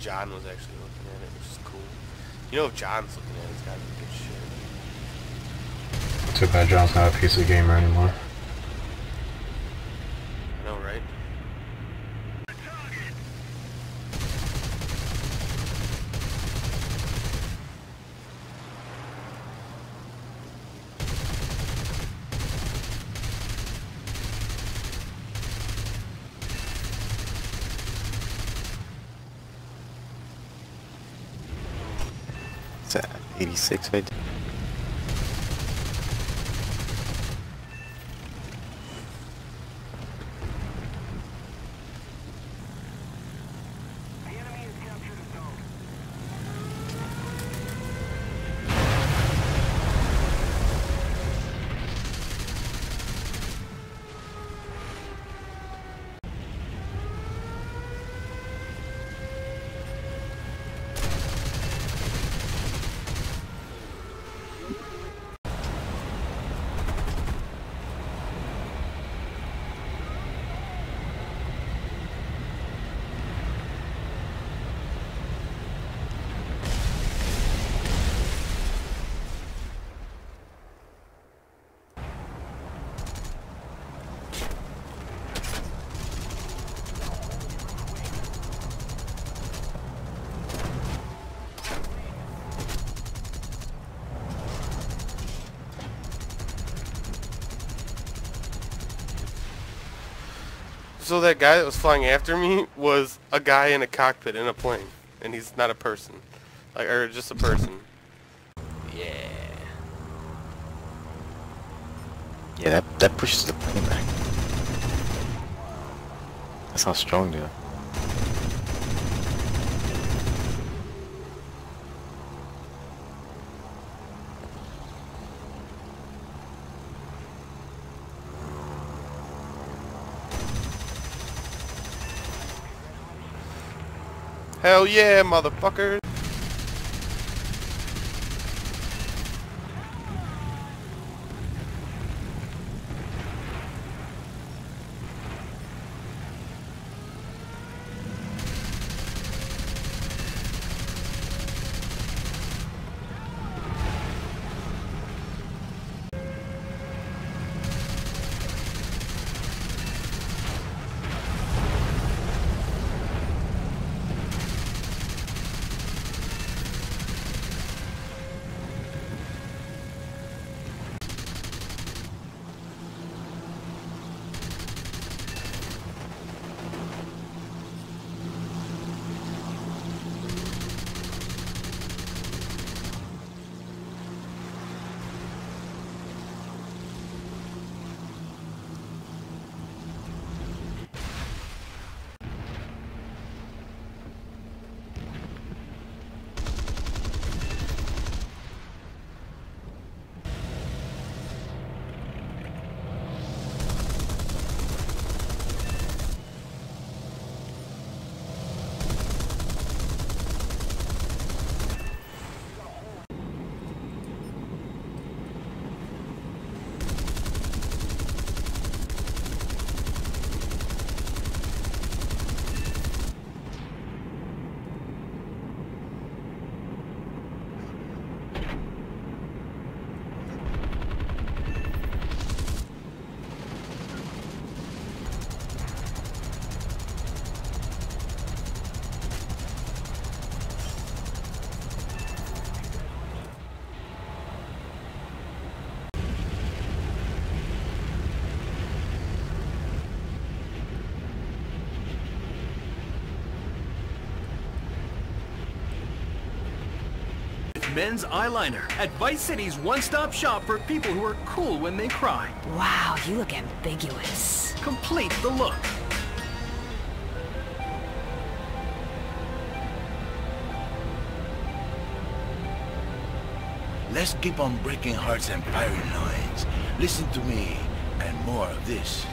John was actually looking at it, which is cool. You know, if John's looking at it, it's gotta be good shit. Too bad John's not a PC gamer anymore. I know, right? It's at 86 right So that guy that was flying after me was a guy in a cockpit in a plane, and he's not a person, like or just a person. Yeah. Yeah, that, that pushes the plane back. That's how strong they are. Hell yeah, motherfucker! Men's Eyeliner at Vice City's one-stop shop for people who are cool when they cry. Wow, you look ambiguous. Complete the look. Let's keep on breaking hearts and firing lines. Listen to me, and more of this.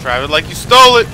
Drive it like you stole it.